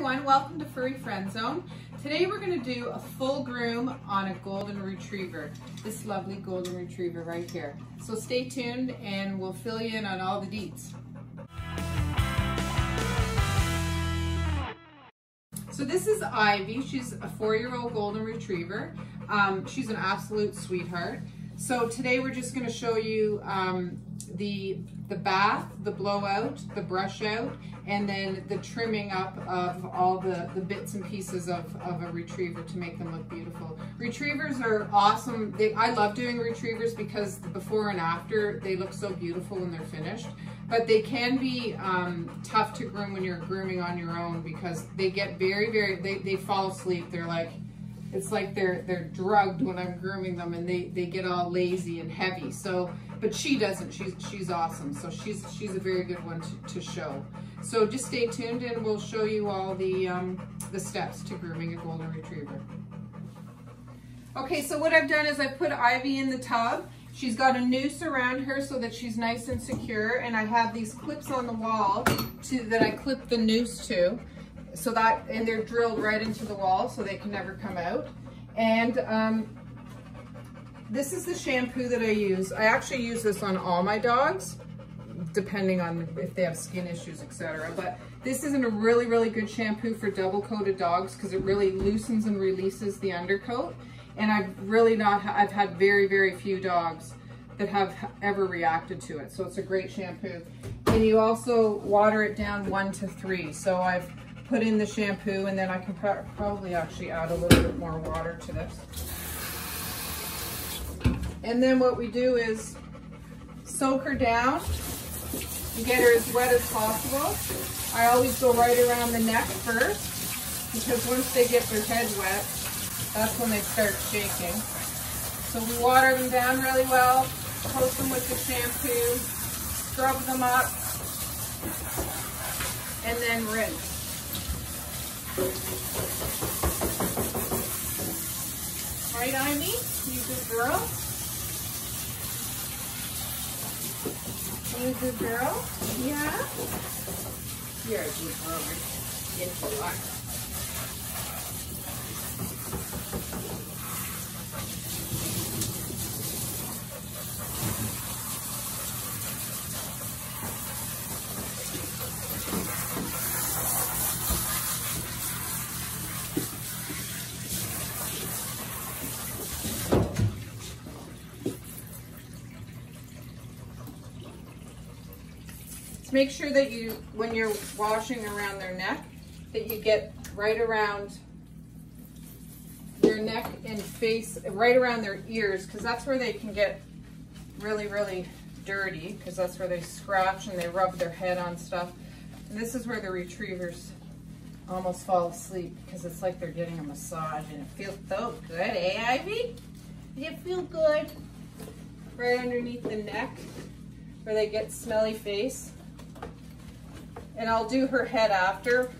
everyone, welcome to Furry Friends Zone. Today we're going to do a full groom on a golden retriever, this lovely golden retriever right here. So stay tuned and we'll fill you in on all the deets. So this is Ivy, she's a four-year-old golden retriever. Um, she's an absolute sweetheart. So today we're just going to show you um, the the bath, the blowout, the brush out, and then the trimming up of all the, the bits and pieces of, of a retriever to make them look beautiful. Retrievers are awesome. They, I love doing retrievers because before and after, they look so beautiful when they're finished. But they can be um, tough to groom when you're grooming on your own because they get very, very, they, they fall asleep. They're like, it's like they're they're drugged when I'm grooming them and they, they get all lazy and heavy. So, but she doesn't, she's, she's awesome. So she's, she's a very good one to, to show. So just stay tuned and we'll show you all the, um, the steps to grooming a golden retriever. Okay, so what I've done is I put Ivy in the tub. She's got a noose around her so that she's nice and secure and I have these clips on the wall to, that I clip the noose to so that, and they're drilled right into the wall so they can never come out. And um, this is the shampoo that I use. I actually use this on all my dogs, depending on if they have skin issues, etc. But this isn't a really, really good shampoo for double coated dogs because it really loosens and releases the undercoat. And I've really not, I've had very, very few dogs that have ever reacted to it. So it's a great shampoo. And you also water it down one to three. So I've put in the shampoo and then I can pro probably actually add a little bit more water to this. And then what we do is soak her down and get her as wet as possible. I always go right around the neck first because once they get their head wet, that's when they start shaking. So we water them down really well, coat them with the shampoo, scrub them up, and then rinse. Right, Ivy? You good girl? You good girl? Yeah? You're a good girl. Yes, you are. Make sure that you, when you're washing around their neck, that you get right around their neck and face, right around their ears, because that's where they can get really, really dirty, because that's where they scratch and they rub their head on stuff. And this is where the retrievers almost fall asleep, because it's like they're getting a massage, and it feels so good, eh, Ivy? Does it feel good? Right underneath the neck, where they get smelly face. And I'll do her head after,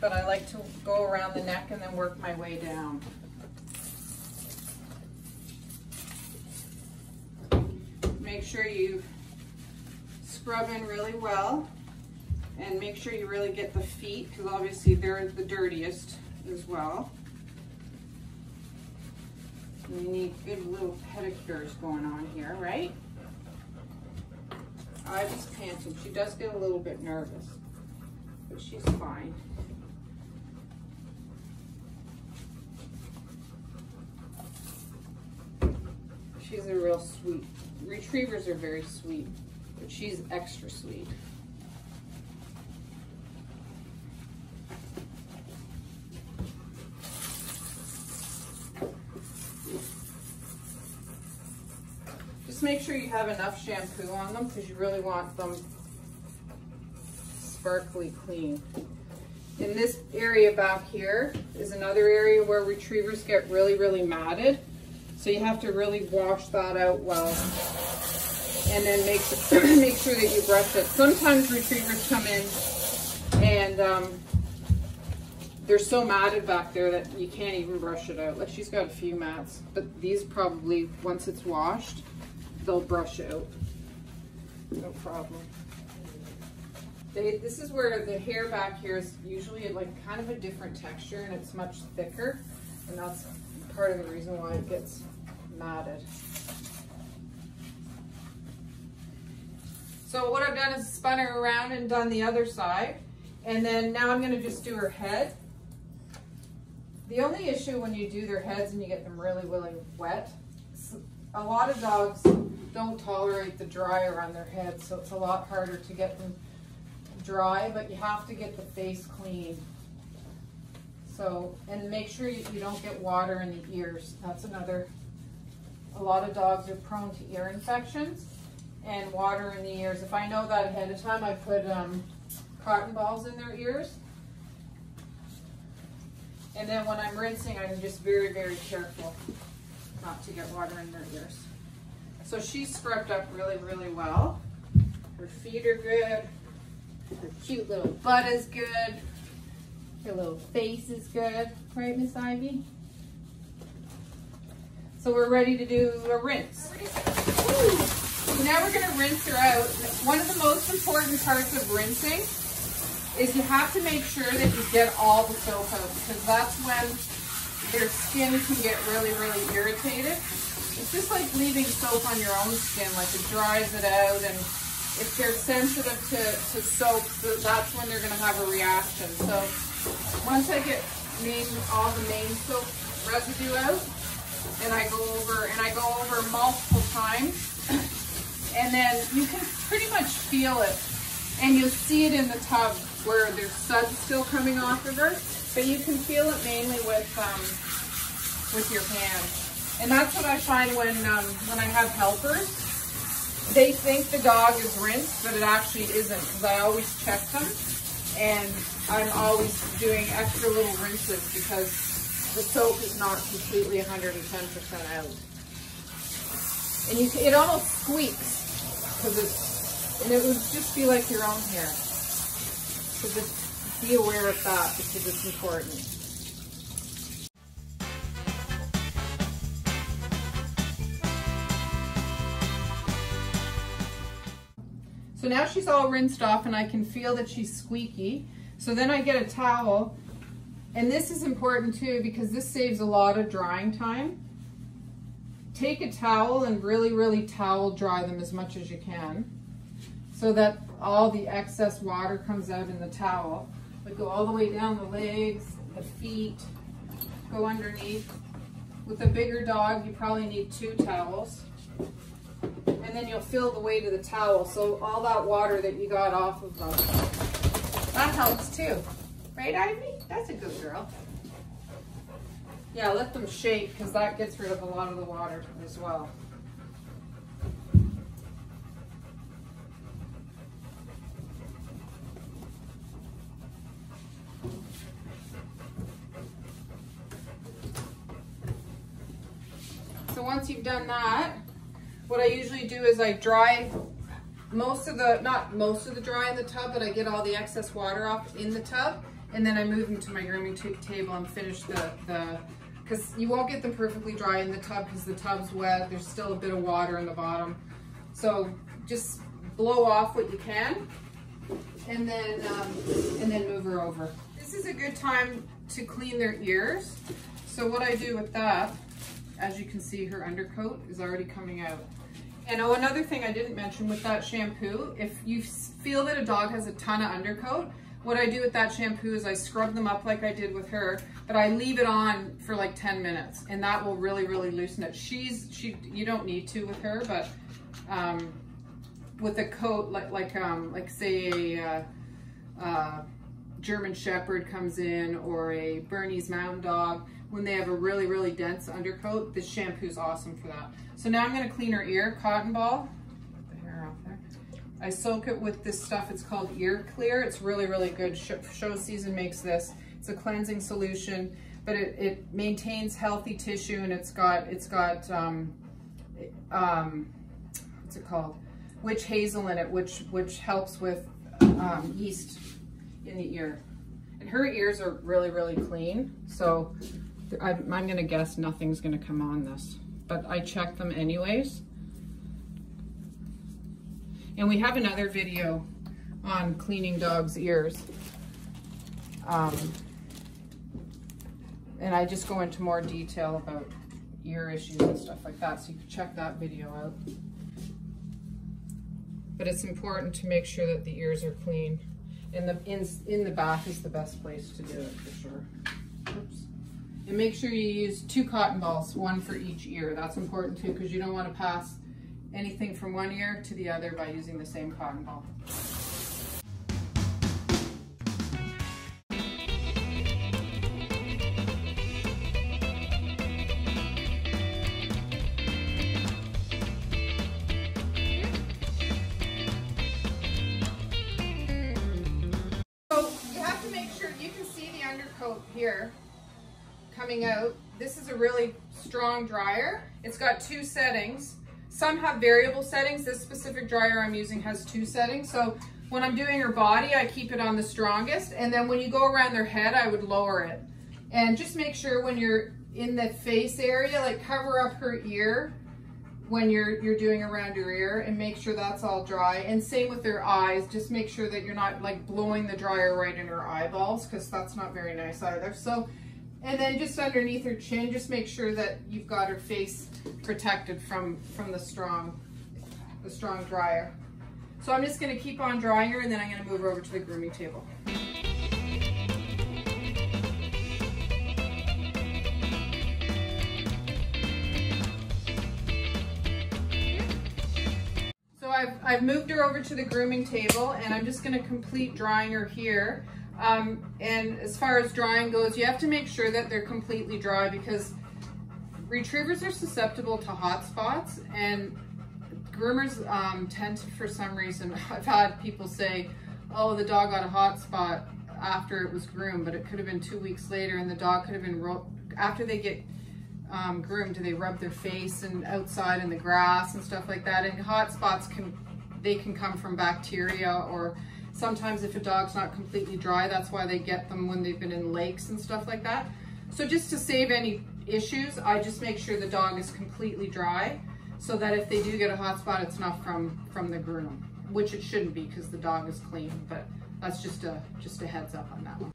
but I like to go around the neck and then work my way down. Make sure you scrub in really well and make sure you really get the feet because obviously they're the dirtiest as well. You need good little pedicures going on here, right? Ivy's panting. She does get a little bit nervous, but she's fine. She's a real sweet. Retrievers are very sweet, but she's extra sweet. Just make sure you have enough shampoo on them because you really want them sparkly clean. In this area back here is another area where retrievers get really, really matted. So you have to really wash that out well. And then make, make sure that you brush it. Sometimes retrievers come in and um, they're so matted back there that you can't even brush it out. Like she's got a few mats, but these probably, once it's washed, they'll brush out. No problem. They, this is where the hair back here is usually like kind of a different texture and it's much thicker. And that's part of the reason why it gets matted. So what I've done is spun her around and done the other side. And then now I'm gonna just do her head. The only issue when you do their heads and you get them really, really wet, a lot of dogs don't tolerate the dryer on their heads, so it's a lot harder to get them dry, but you have to get the face clean. So, and make sure you, you don't get water in the ears. That's another, a lot of dogs are prone to ear infections and water in the ears. If I know that ahead of time, I put um, cotton balls in their ears. And then when I'm rinsing, I'm just very, very careful not to get water in their ears. So she's scrubbed up really, really well. Her feet are good. Her cute little butt is good. Her little face is good. Right, Miss Ivy? So we're ready to do a rinse. So now we're gonna rinse her out. One of the most important parts of rinsing is you have to make sure that you get all the soap out because that's when their skin can get really, really irritated. It's just like leaving soap on your own skin, like it dries it out and if they're sensitive to, to soap, that's when they're gonna have a reaction. So once I get main, all the main soap residue out, and I go over, and I go over multiple times, and then you can pretty much feel it, and you'll see it in the tub where there's suds still coming off of her, but you can feel it mainly with um, with your hand. And that's what I find when um, when I have helpers. They think the dog is rinsed, but it actually isn't because I always check them. And I'm always doing extra little rinses because the soap is not completely 110% out. And you, it almost squeaks because it's, and it would just be like your own hair. So just be aware of that because it's important. So now she's all rinsed off and I can feel that she's squeaky. So then I get a towel and this is important too because this saves a lot of drying time. Take a towel and really, really towel dry them as much as you can so that all the excess water comes out in the towel. But go all the way down the legs, the feet, go underneath. With a bigger dog, you probably need two towels. And then you'll fill the weight of the towel. So all that water that you got off of them, that helps too. Right, Ivy? That's a good girl. Yeah, let them shake because that gets rid of a lot of the water as well. So once you've done that, what I usually do is I dry most of the, not most of the dry in the tub, but I get all the excess water off in the tub and then I move them to my grooming table and finish the, the because you won't get them perfectly dry in the tub because the tub's wet. There's still a bit of water in the bottom. So just blow off what you can and then, um, and then move her over. This is a good time to clean their ears. So what I do with that as you can see, her undercoat is already coming out. And oh, another thing I didn't mention with that shampoo, if you feel that a dog has a ton of undercoat, what I do with that shampoo is I scrub them up like I did with her, but I leave it on for like 10 minutes and that will really, really loosen it. She's, she, you don't need to with her, but um, with a coat, like, like, um, like say a uh, uh, German Shepherd comes in or a Bernese Mountain Dog, when they have a really, really dense undercoat, this shampoo's awesome for that. So now I'm gonna clean her ear, cotton ball. Get the hair off there. I soak it with this stuff, it's called Ear Clear. It's really, really good. Show Season makes this. It's a cleansing solution, but it, it maintains healthy tissue and it's got, it's got, um, um, what's it called? Witch hazel in it, which, which helps with um, yeast in the ear. And her ears are really, really clean. So I'm, I'm gonna guess nothing's gonna come on this, but I check them anyways. And we have another video on cleaning dogs' ears. Um, and I just go into more detail about ear issues and stuff like that, so you can check that video out. But it's important to make sure that the ears are clean. And the in, in the bath is the best place to do it for sure. Oops. And make sure you use two cotton balls, one for each ear. That's important too, because you don't want to pass anything from one ear to the other by using the same cotton ball. So you have to make sure you can see the undercoat here coming out. This is a really strong dryer. It's got two settings. Some have variable settings. This specific dryer I'm using has two settings. So when I'm doing her body, I keep it on the strongest. And then when you go around their head, I would lower it. And just make sure when you're in the face area, like cover up her ear when you're you're doing around your ear and make sure that's all dry and same with their eyes just make sure that you're not like blowing the dryer right in her eyeballs because that's not very nice either so and then just underneath her chin just make sure that you've got her face protected from from the strong the strong dryer so I'm just going to keep on drying her and then I'm going to move her over to the grooming table So I've, I've moved her over to the grooming table and I'm just gonna complete drying her here. Um, and as far as drying goes, you have to make sure that they're completely dry because retrievers are susceptible to hot spots and groomers um, tend to, for some reason, I've had people say, oh, the dog got a hot spot after it was groomed, but it could have been two weeks later and the dog could have been, after they get um, groomed, do they rub their face and outside in the grass and stuff like that? And hot spots can, they can come from bacteria or sometimes if a dog's not completely dry, that's why they get them when they've been in lakes and stuff like that. So just to save any issues, I just make sure the dog is completely dry so that if they do get a hot spot, it's not from, from the groom, which it shouldn't be because the dog is clean, but that's just a, just a heads up on that one.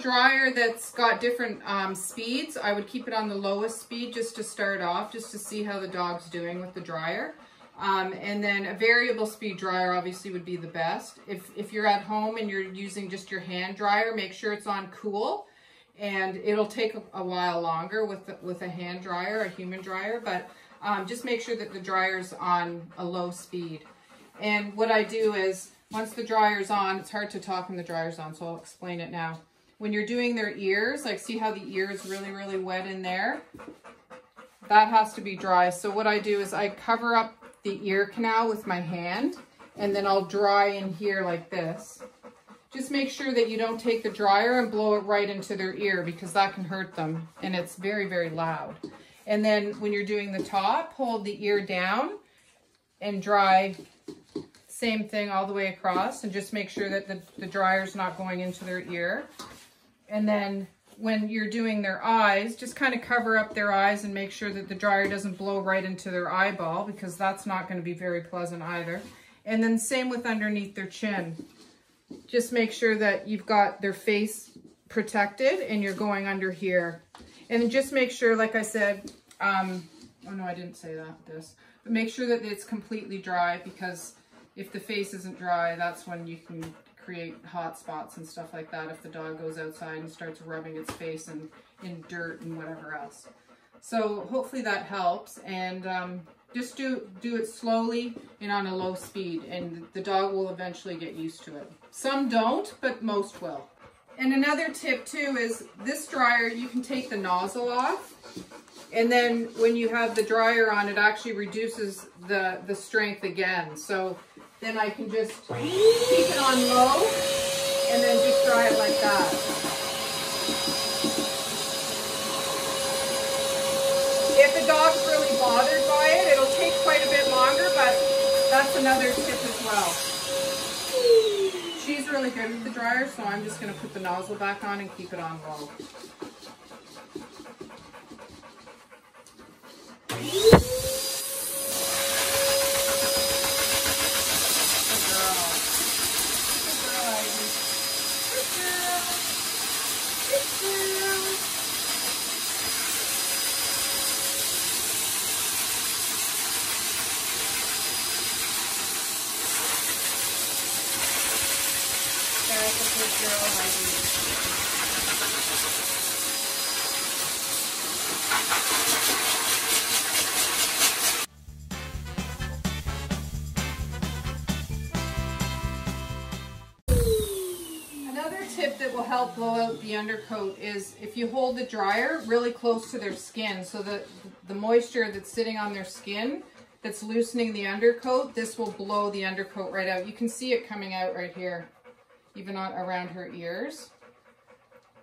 Dryer that's got different um, speeds, I would keep it on the lowest speed just to start off, just to see how the dog's doing with the dryer. Um, and then a variable speed dryer obviously would be the best. If, if you're at home and you're using just your hand dryer, make sure it's on cool and it'll take a, while longer with, with a hand dryer, a human dryer, but um, just make sure that the dryer's on a low speed. And what I do is once the dryer's on, it's hard to talk when the dryer's on, so I'll explain it now. When you're doing their ears, like see how the ear is really, really wet in there? That has to be dry. So what I do is I cover up the ear canal with my hand, and then I'll dry in here like this. Just make sure that you don't take the dryer and blow it right into their ear because that can hurt them, and it's very, very loud. And then when you're doing the top, hold the ear down and dry same thing all the way across and just make sure that the, the dryer's not going into their ear. And then when you're doing their eyes, just kind of cover up their eyes and make sure that the dryer doesn't blow right into their eyeball because that's not going to be very pleasant either. And then same with underneath their chin. Just make sure that you've got their face protected and you're going under here. And just make sure, like I said, um, oh no, I didn't say that, this, but make sure that it's completely dry because if the face isn't dry, that's when you can create hot spots and stuff like that if the dog goes outside and starts rubbing its face in, in dirt and whatever else. So hopefully that helps and um, just do, do it slowly and on a low speed and the dog will eventually get used to it. Some don't, but most will. And another tip too is this dryer, you can take the nozzle off and then when you have the dryer on, it actually reduces the, the strength again. So then I can just keep it on low and then just dry it like that. If the dog's really bothered by it, it'll take quite a bit longer, but That's another tip as well. She's really good with the dryer, so I'm just gonna put the nozzle back on and keep it on low. Another undercoat is if you hold the dryer really close to their skin so that the moisture that's sitting on their skin that's loosening the undercoat, this will blow the undercoat right out. You can see it coming out right here, even on around her ears.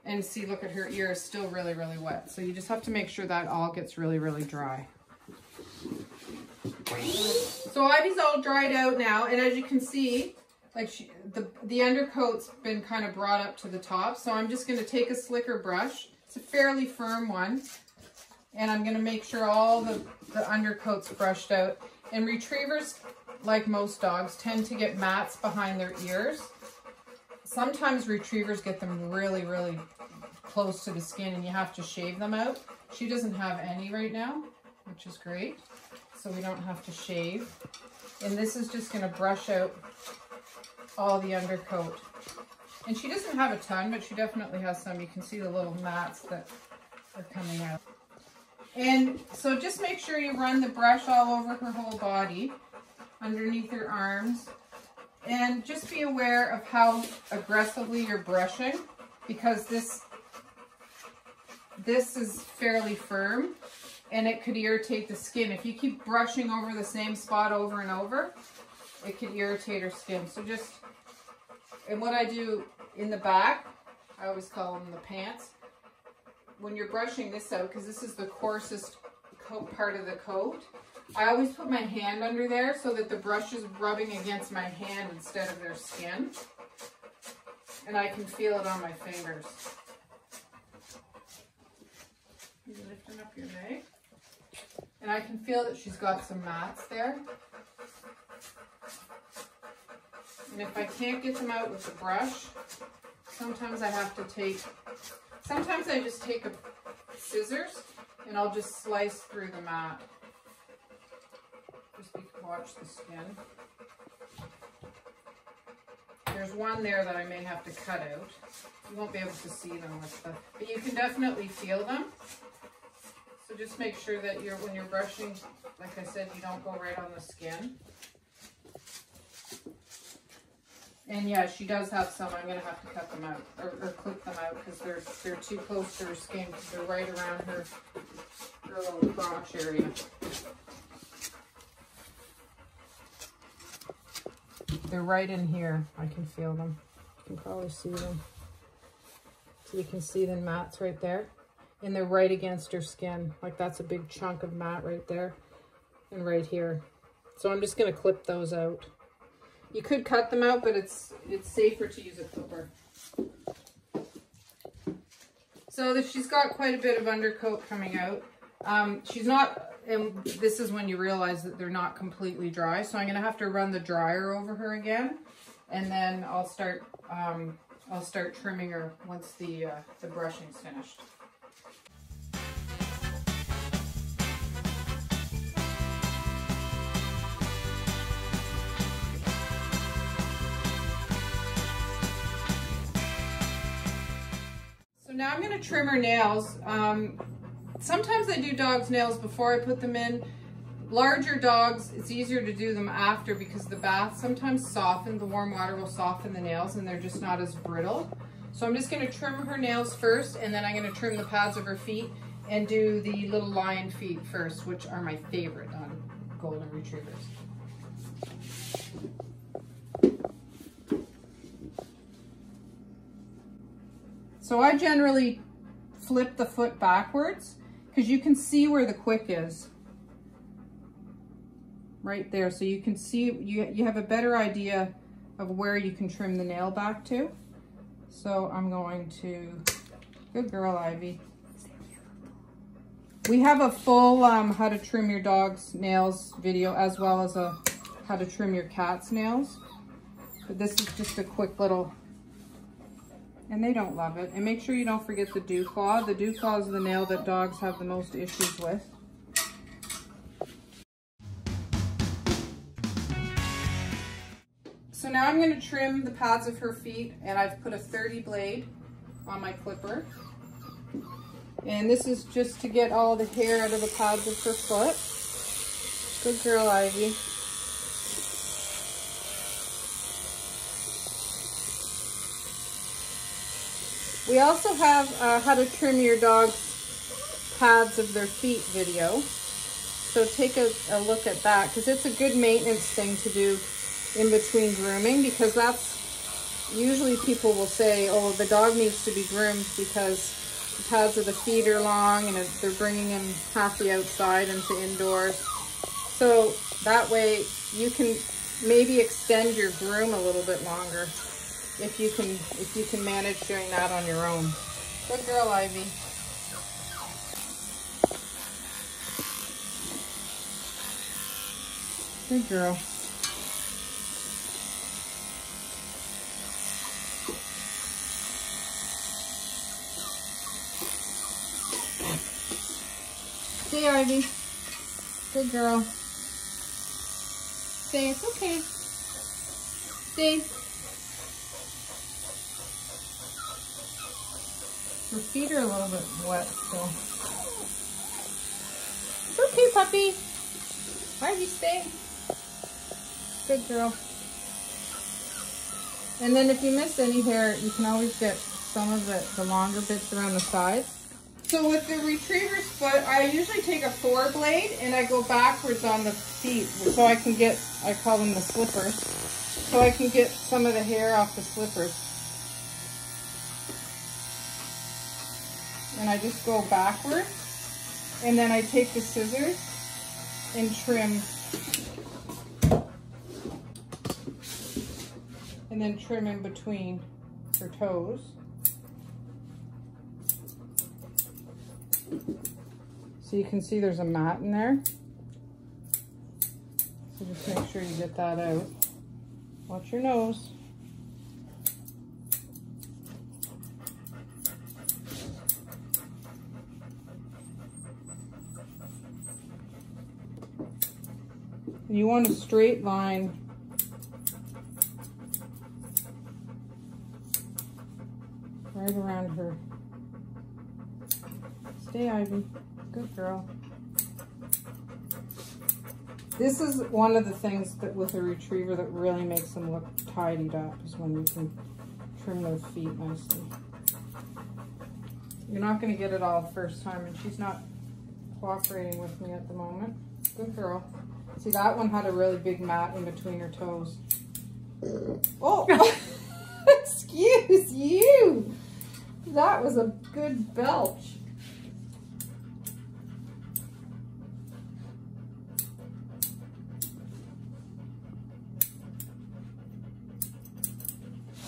And see, look at her ear is still really, really wet. So you just have to make sure that all gets really, really dry. So Ivy's all dried out now, and as you can see, like she, the, the undercoat's been kind of brought up to the top. So I'm just gonna take a slicker brush. It's a fairly firm one. And I'm gonna make sure all the, the undercoat's brushed out. And retrievers, like most dogs, tend to get mats behind their ears. Sometimes retrievers get them really, really close to the skin and you have to shave them out. She doesn't have any right now, which is great. So we don't have to shave. And this is just gonna brush out all the undercoat. And she doesn't have a ton, but she definitely has some. You can see the little mats that are coming out. And so just make sure you run the brush all over her whole body, underneath her arms. And just be aware of how aggressively you're brushing because this, this is fairly firm and it could irritate the skin. If you keep brushing over the same spot over and over, it could irritate her skin. So just, and what I do in the back, I always call them the pants, when you're brushing this out, because this is the coarsest coat part of the coat, I always put my hand under there so that the brush is rubbing against my hand instead of their skin. And I can feel it on my fingers. You're lifting up your leg. And I can feel that she's got some mats there. And if I can't get them out with the brush, sometimes I have to take Sometimes I just take a scissors and I'll just slice through the mat. Just watch the skin. There's one there that I may have to cut out. You won't be able to see them with the, but you can definitely feel them. So just make sure that you're, when you're brushing, like I said, you don't go right on the skin. And yeah, she does have some. I'm going to have to cut them out or, or clip them out because they're they're too close to her skin they're right around her, her little crotch area. They're right in here. I can feel them. You can probably see them. So you can see the mats right there. And they're right against her skin. Like that's a big chunk of mat right there. And right here. So I'm just going to clip those out. You could cut them out, but it's it's safer to use a clipper. So she's got quite a bit of undercoat coming out. Um, she's not, and this is when you realize that they're not completely dry. So I'm going to have to run the dryer over her again. And then I'll start, um, I'll start trimming her once the, uh, the brushing's finished. Now I'm going to trim her nails. Um, sometimes I do dogs' nails before I put them in. Larger dogs, it's easier to do them after because the bath sometimes soften, the warm water will soften the nails and they're just not as brittle. So I'm just going to trim her nails first and then I'm going to trim the pads of her feet and do the little lion feet first, which are my favorite on golden retrievers. So I generally flip the foot backwards because you can see where the quick is right there. So you can see, you, you have a better idea of where you can trim the nail back to. So I'm going to, good girl, Ivy. We have a full um, how to trim your dog's nails video as well as a how to trim your cat's nails. But this is just a quick little, and they don't love it. And make sure you don't forget the dew claw. The dew claw is the nail that dogs have the most issues with. So now I'm gonna trim the pads of her feet and I've put a 30 blade on my clipper. And this is just to get all the hair out of the pads of her foot. Good girl, Ivy. We also have uh, how to trim your dog's pads of their feet video. So take a, a look at that because it's a good maintenance thing to do in between grooming because that's usually people will say, oh, the dog needs to be groomed because the pads of the feet are long and if they're bringing in half the outside into indoors. So that way you can maybe extend your groom a little bit longer if you can if you can manage doing that on your own. Good girl, Ivy. Good girl. Stay, Ivy. Good girl. Stay, it's okay. Stay. Her feet are a little bit wet still. It's okay, puppy. Ivy, stay. Good girl. And then if you miss any hair, you can always get some of the, the longer bits around the sides. So with the retriever's foot, I usually take a four blade and I go backwards on the feet so I can get, I call them the slippers, so I can get some of the hair off the slippers. And I just go backwards and then I take the scissors and trim and then trim in between her toes. So you can see there's a mat in there. So just make sure you get that out. Watch your nose. You want a straight line right around her. Stay, Ivy. Good girl. This is one of the things that with a retriever that really makes them look tidied up is when you can trim those feet nicely. You're not going to get it all the first time and she's not cooperating with me at the moment. Good girl. See, that one had a really big mat in between her toes. Oh, excuse you. That was a good belch.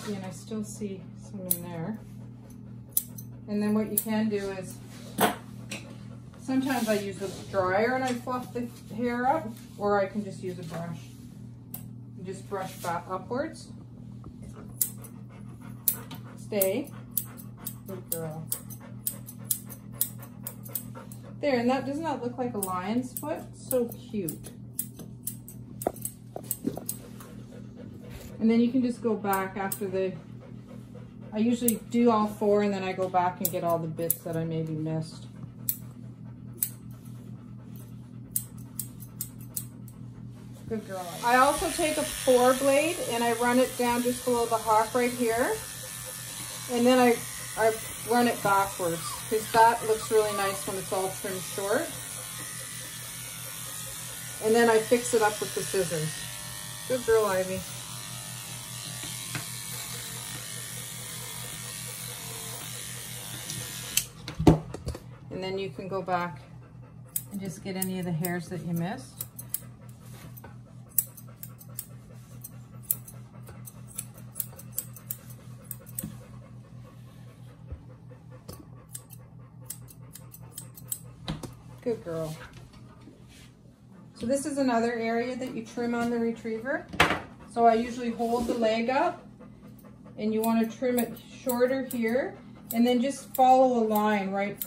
See, and I still see some in there. And then what you can do is Sometimes I use a dryer and I fluff the hair up, or I can just use a brush. Just brush back upwards. Stay. Good girl. There, and that does not look like a lion's foot? So cute. And then you can just go back after the, I usually do all four and then I go back and get all the bits that I maybe missed. Good girl. I also take a four blade and I run it down just below the hock right here. And then I, I run it backwards because that looks really nice when it's all trimmed short. And then I fix it up with the scissors. Good girl, Ivy. And then you can go back and just get any of the hairs that you missed. Good girl. So this is another area that you trim on the retriever. So I usually hold the leg up and you want to trim it shorter here and then just follow a line right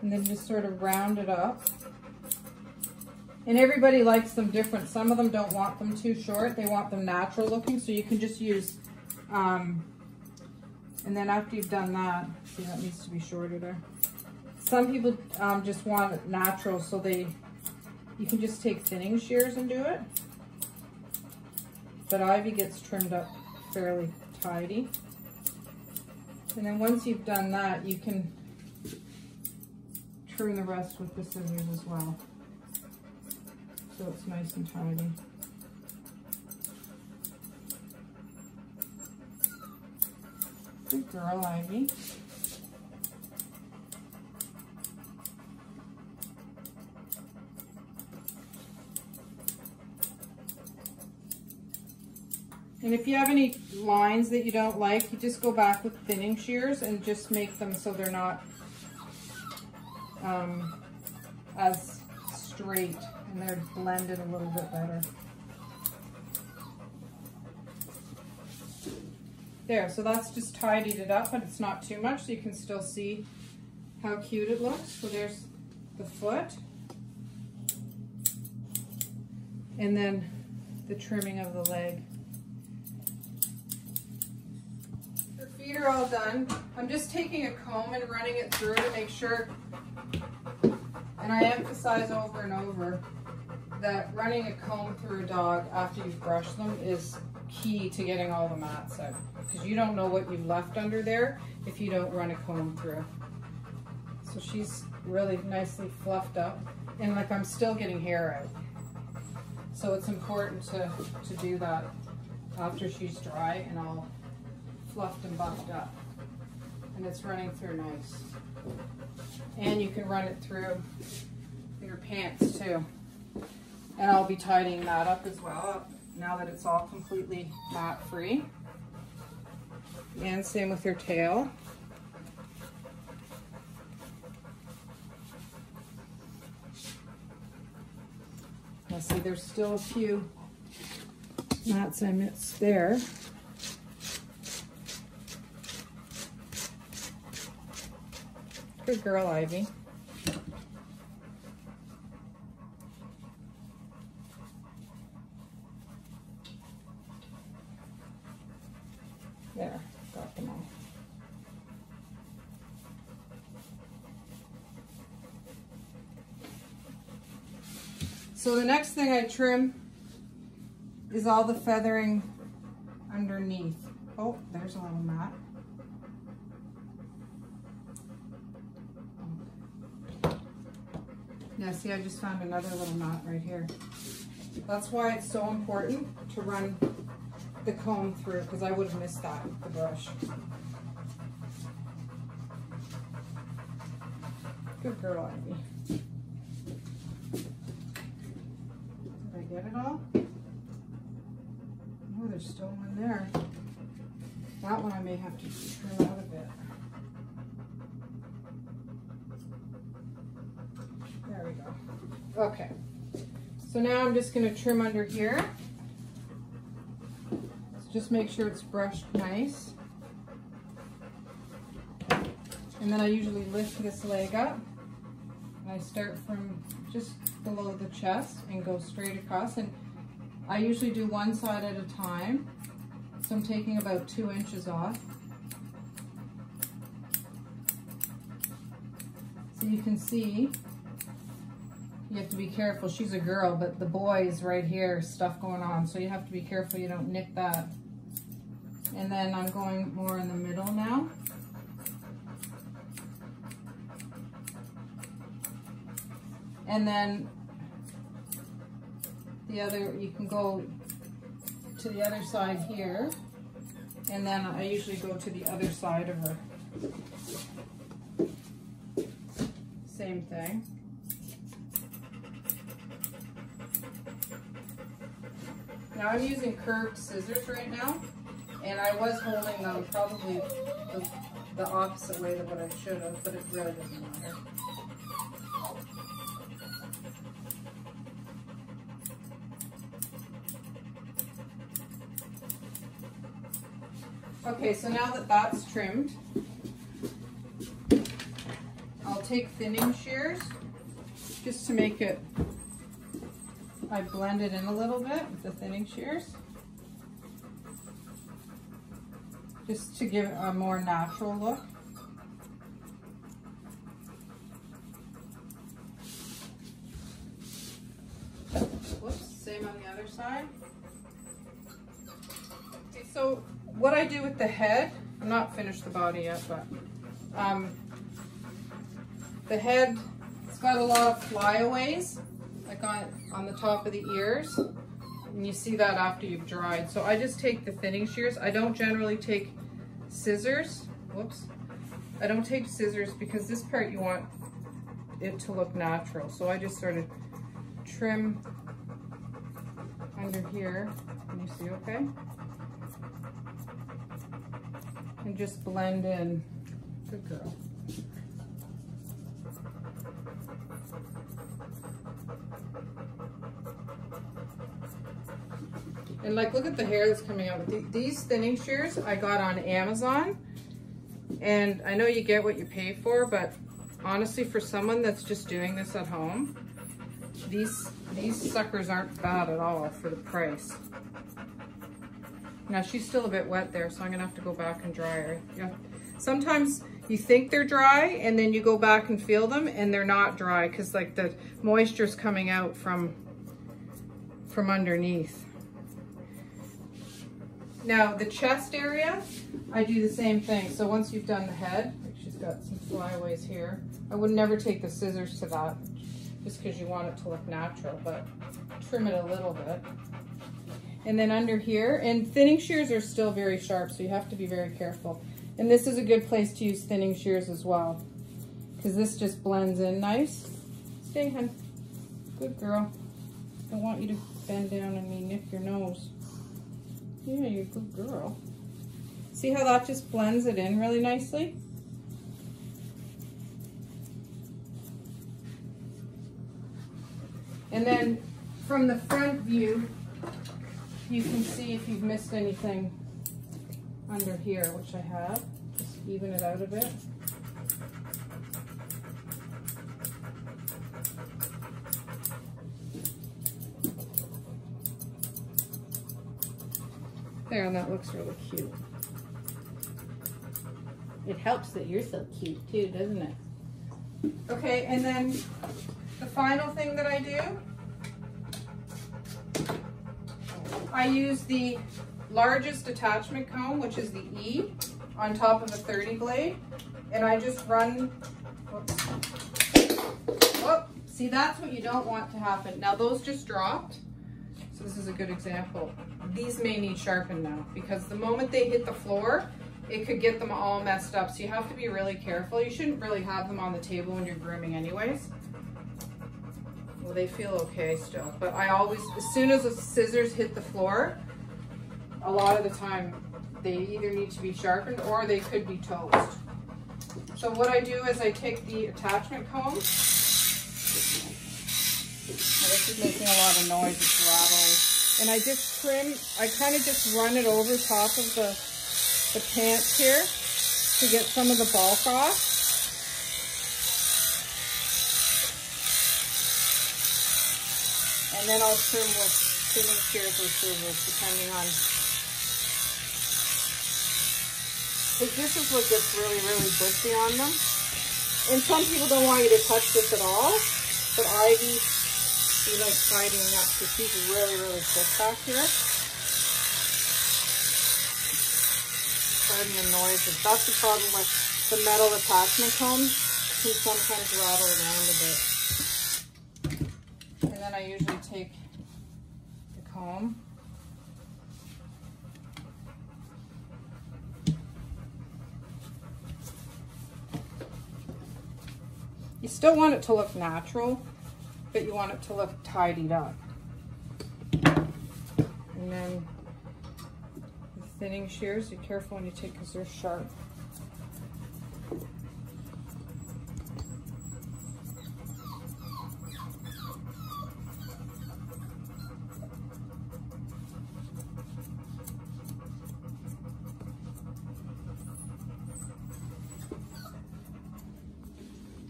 and then just sort of round it up. And everybody likes them different. Some of them don't want them too short. They want them natural looking. So you can just use, um, and then after you've done that, see that needs to be shorter there. Some people um, just want it natural. So they, you can just take thinning shears and do it. But Ivy gets trimmed up fairly tidy. And then once you've done that, you can trim the rest with the scissors as well so it's nice and tidy. Good girl, Ivy. And if you have any lines that you don't like, you just go back with thinning shears and just make them so they're not um, as straight and they're blended a little bit better. There, so that's just tidied it up, but it's not too much, so you can still see how cute it looks. So there's the foot. And then the trimming of the leg. Are all done. I'm just taking a comb and running it through to make sure, and I emphasize over and over, that running a comb through a dog after you've brushed them is key to getting all the mats out because you don't know what you've left under there if you don't run a comb through. So she's really nicely fluffed up and like I'm still getting hair out. So it's important to, to do that after she's dry and all fluffed and buffed up. And it's running through nice. And you can run it through your pants too. And I'll be tidying that up as well now that it's all completely mat free. And same with your tail. I see there's still a few knots I missed there. Good girl, Ivy. There, got them all. So the next thing I trim is all the feathering underneath. Oh, there's a little mat. Yeah, see, I just found another little knot right here. That's why it's so important to run the comb through because I would have missed that the brush. Good girl, Ivy. Did I get it all? Oh, there's still one there. That one I may have to trim out a bit. So now I'm just going to trim under here. Just make sure it's brushed nice. And then I usually lift this leg up. I start from just below the chest and go straight across. And I usually do one side at a time. So I'm taking about two inches off. So you can see, you have to be careful. She's a girl, but the boy is right here, stuff going on. So you have to be careful you don't nick that. And then I'm going more in the middle now. And then the other, you can go to the other side here. And then I usually go to the other side of her. Same thing. Now I'm using curved scissors right now, and I was holding them probably the, the opposite way than what I should have, but it really doesn't matter. Okay, so now that that's trimmed, I'll take thinning shears just to make it I blend it in a little bit with the thinning shears. Just to give it a more natural look. Same on the other side. So what I do with the head, I'm not finished the body yet, but um, the head, it's got a lot of flyaways, like on, on the top of the ears. And you see that after you've dried. So I just take the thinning shears. I don't generally take scissors. Whoops. I don't take scissors because this part you want it to look natural. So I just sort of trim under here. Can you see okay? And just blend in. Good girl. And like, look at the hair that's coming out. These thinning shears I got on Amazon. And I know you get what you pay for, but honestly, for someone that's just doing this at home, these, these suckers aren't bad at all for the price. Now she's still a bit wet there, so I'm gonna have to go back and dry her. Yeah. Sometimes you think they're dry and then you go back and feel them and they're not dry because like the moisture's coming out from, from underneath. Now the chest area, I do the same thing. So once you've done the head, she's got some flyaways here. I would never take the scissors to that just because you want it to look natural, but trim it a little bit. And then under here, and thinning shears are still very sharp, so you have to be very careful. And this is a good place to use thinning shears as well, because this just blends in nice. Stay, hun. Good girl. I want you to bend down and me nip your nose. Yeah, you're a good girl. See how that just blends it in really nicely? And then from the front view, you can see if you've missed anything under here, which I have. Just even it out a bit. There, and that looks really cute. It helps that you're so cute too, doesn't it? Okay, and then the final thing that I do, I use the largest attachment comb, which is the E, on top of a 30 blade, and I just run, whoops, whoop, see that's what you don't want to happen. Now those just dropped, this is a good example these may need sharpened now because the moment they hit the floor, it could get them all messed up. So you have to be really careful. You shouldn't really have them on the table when you're grooming anyways. Well, they feel okay still, but I always, as soon as the scissors hit the floor, a lot of the time they either need to be sharpened or they could be toast. So what I do is I take the attachment comb. This is making a lot of noise, it's rattling and I just trim, I kind of just run it over top of the, the pants here to get some of the bulk off. And then I'll trim with trimming shears or scissors depending on because this is what gets really, really bushy on them. And some people don't want you to touch this at all, but Ivy she likes tidying up because she's really, really sick back here. Pardon the noises. That's the problem with the metal attachment combs. Can sometimes rattle around a bit. And then I usually take the comb You still want it to look natural, but you want it to look tidied up. And then the thinning shears, be careful when you take because they're sharp.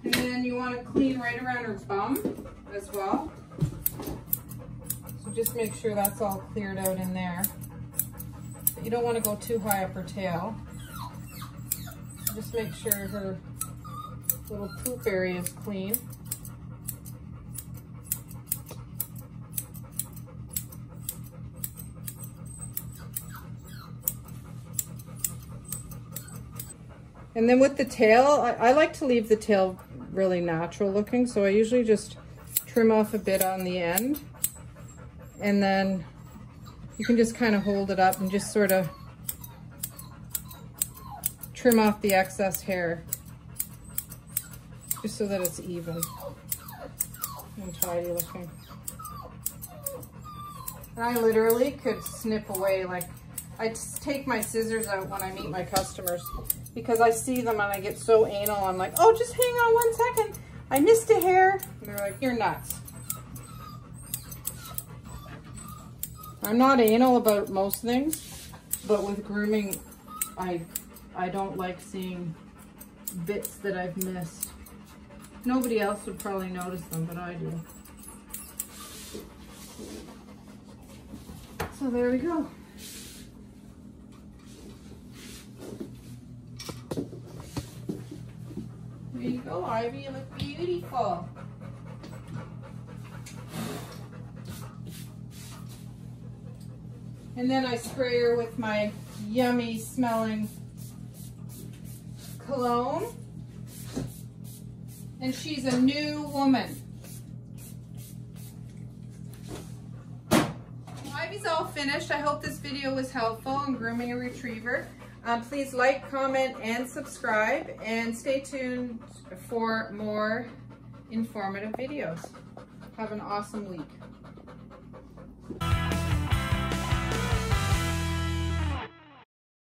And then you want to clean right around her bum as well. So just make sure that's all cleared out in there. But you don't want to go too high up her tail. Just make sure her little poop area is clean. And then with the tail, I, I, like to leave the tail really natural looking. So I usually just trim off a bit on the end. And then you can just kind of hold it up and just sort of trim off the excess hair. Just so that it's even and tidy looking. And I literally could snip away like I take my scissors out when I meet my customers because I see them and I get so anal. I'm like, oh, just hang on one second. I missed a hair. And they're like, you're nuts. I'm not anal about most things, but with grooming, I, I don't like seeing bits that I've missed. Nobody else would probably notice them, but I do. So there we go. There you go, Ivy. You look beautiful. And then I spray her with my yummy smelling cologne. And she's a new woman. Ivy's all finished. I hope this video was helpful in grooming a retriever. Um, please like, comment, and subscribe, and stay tuned for more informative videos. Have an awesome week.